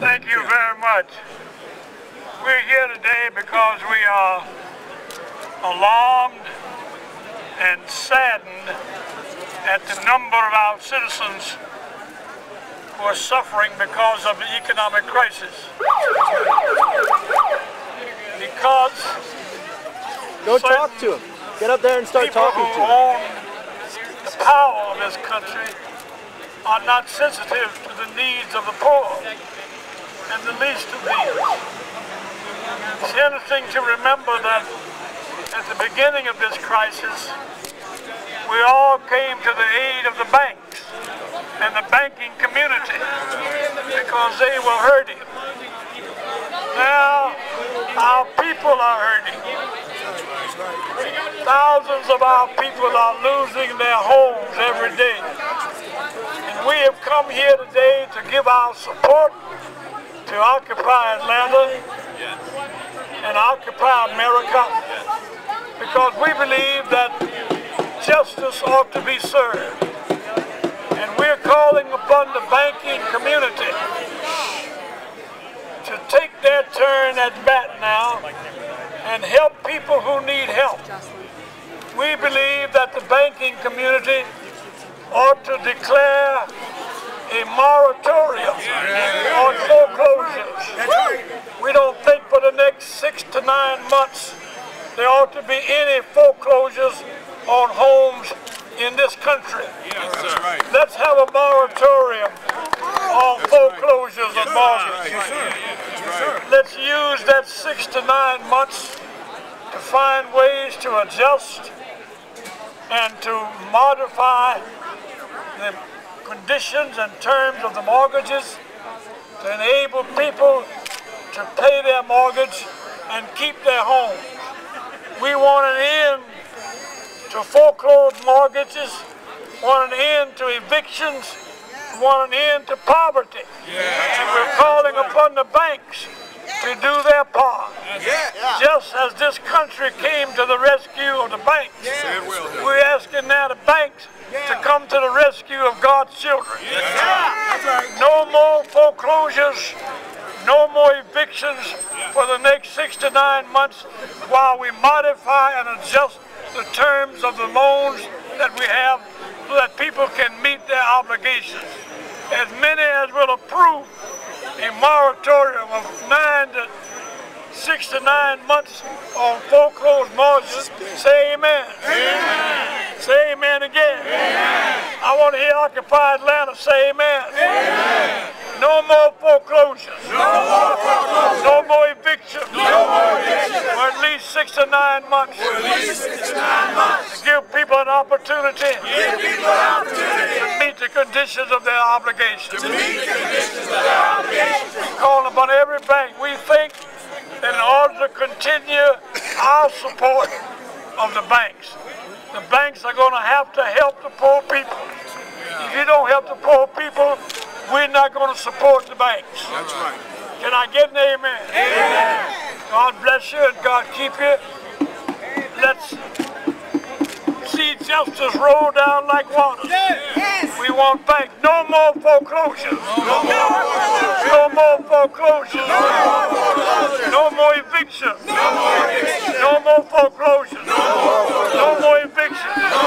Thank you very much. We're here today because we are alarmed and saddened at the number of our citizens who are suffering because of the economic crisis. Because Go talk to him. Get up there and start talking to him. the power of this country are not sensitive to the needs of the poor and the least of these. It's interesting to remember that at the beginning of this crisis, we all came to the aid of the banks and the banking community because they were hurting. Now, our people are hurting. Thousands of our people are losing their homes every day. We have come here today to give our support to Occupy Atlanta and Occupy America because we believe that justice ought to be served. And we're calling upon the banking community to take their turn at bat now and help people who need help. We believe that the banking community ought to declare a moratorium on foreclosures. We don't think for the next six to nine months there ought to be any foreclosures on homes in this country. Let's have a moratorium on foreclosures and mortgages. Let's use that six to nine months to find ways to adjust and to modify the conditions and terms of the mortgages to enable people to pay their mortgage and keep their homes. We want an end to foreclosed mortgages, want an end to evictions, want an end to poverty. And we're calling upon the banks to do their part. Just as this country came to the rescue of the banks, we're asking now the banks to come to the rescue of God's children. No more foreclosures, no more evictions for the next six to nine months while we modify and adjust the terms of the loans that we have so that people can meet their obligations. As many as will approve a moratorium of nine to six to nine months on foreclosed mortgages, say amen. Say amen again. I want to hear Occupy Atlanta say amen. No more foreclosures. No more evictions. No more evictions. For at least six to nine months. To give people an opportunity to meet the conditions of their obligations. Call upon every bank. We think that in order to continue our support of the banks, the banks are going to have to help the poor people. If you don't help the poor people, we're not going to support the banks. That's right. Can I get an amen? Amen. God bless you and God keep you. Let's justice roll down like water. Yes. yes. We want bank. No more foreclosures. No more foreclosures. No more evictions. No more foreclosures. No more evictions. The church say amen.